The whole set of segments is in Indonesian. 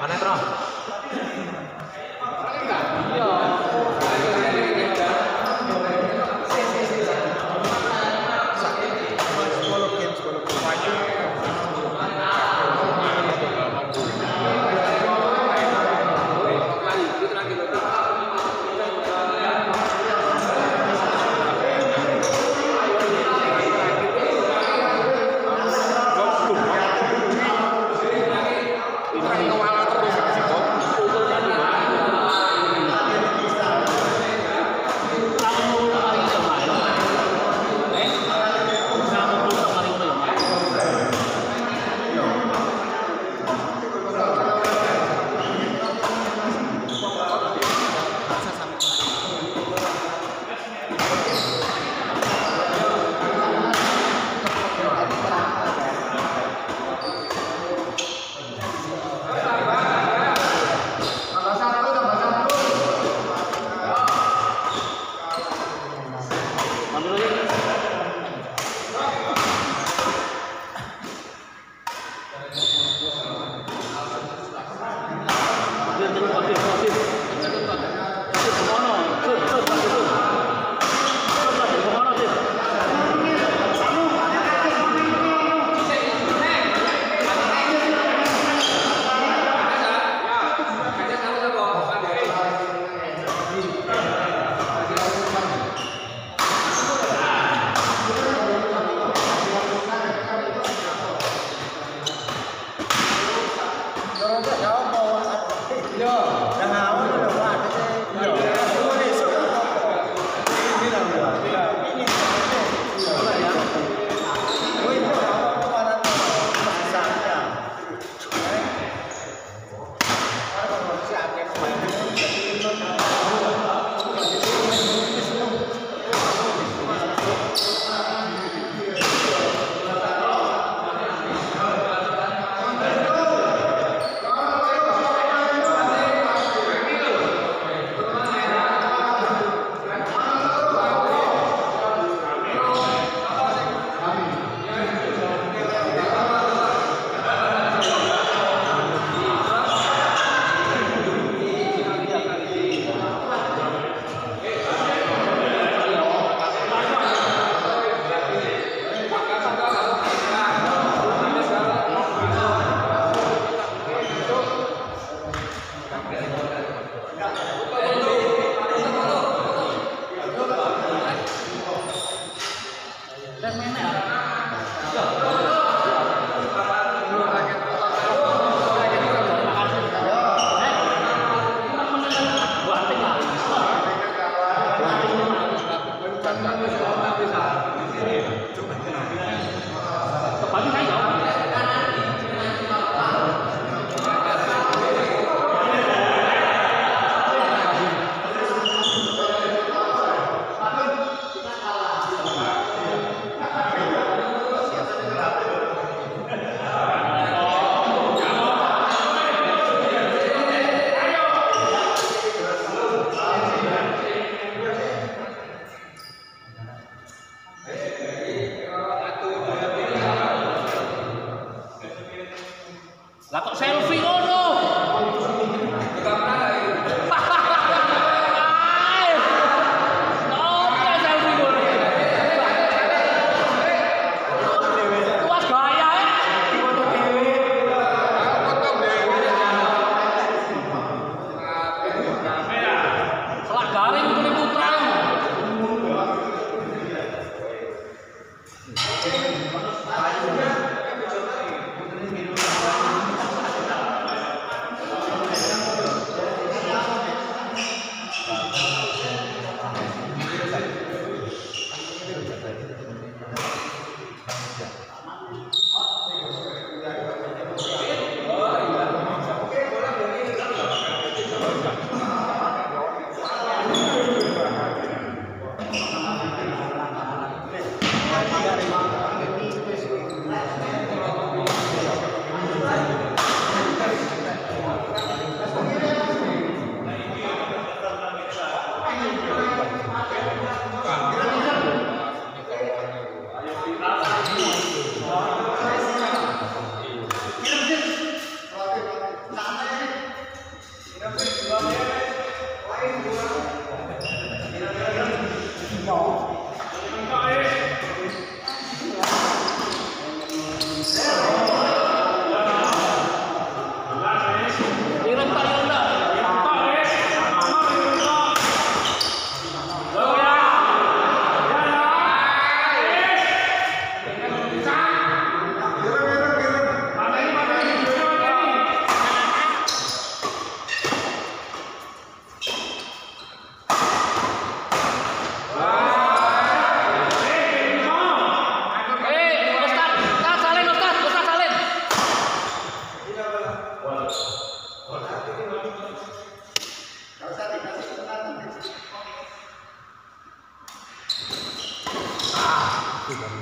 Mana Tro? Good morning.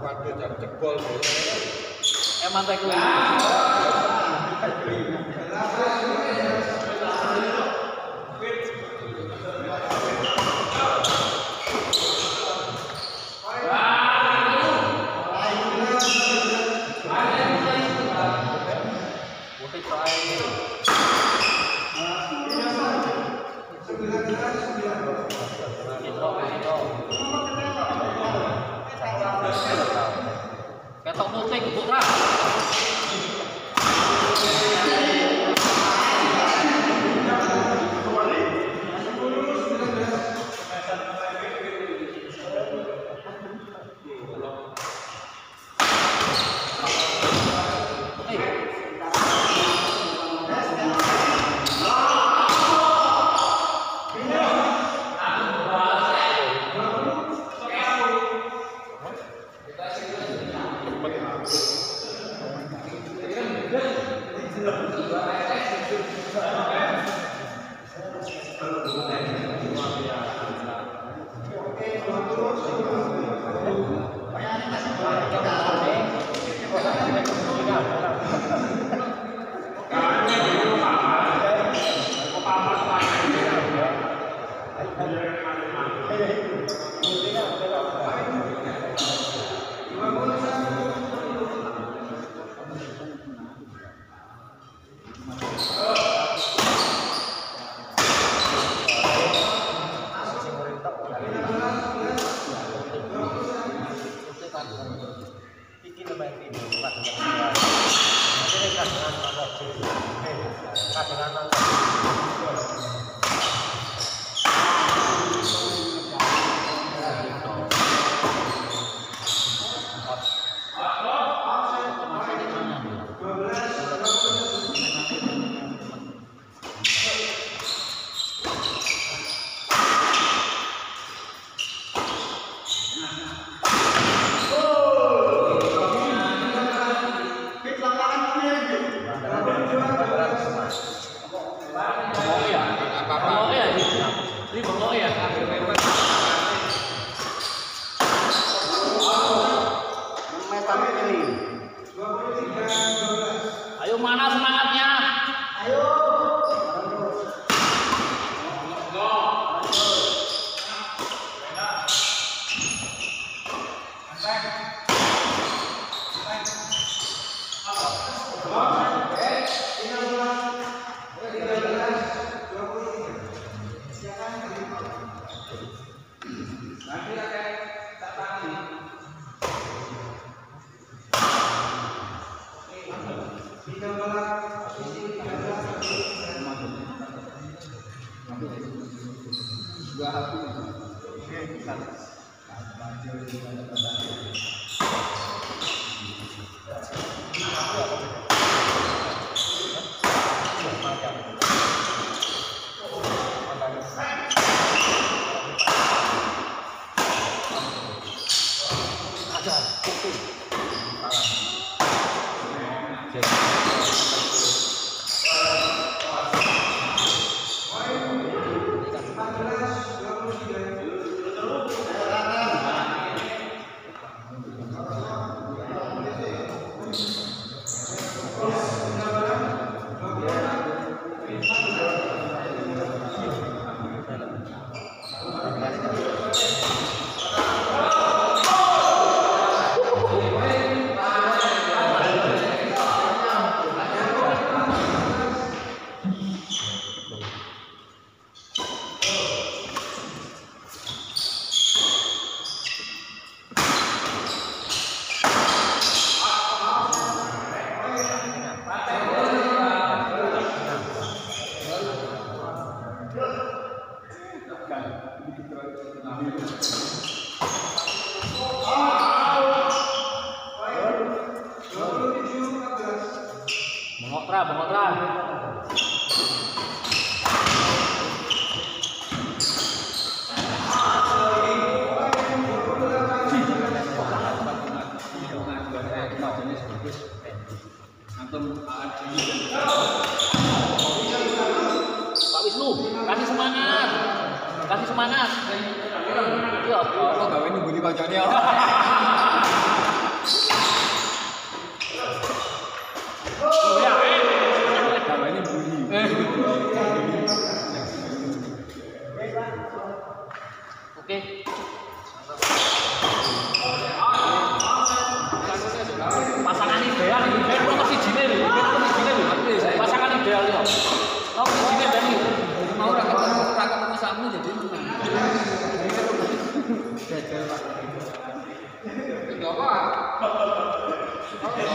Waduh, jam jebol. Emang tak kuwi. tem que voltar. nada. Pak Wisnu kasih semangat. Kasih semangat. Iya, iya. Ya kok gawe nunggu di kancane 老爸。老 了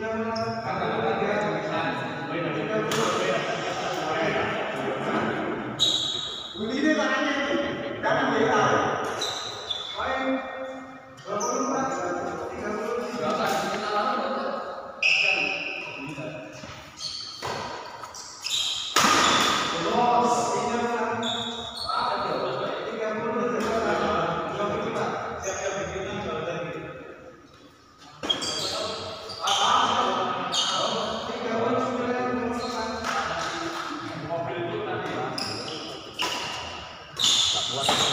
Thank you. What's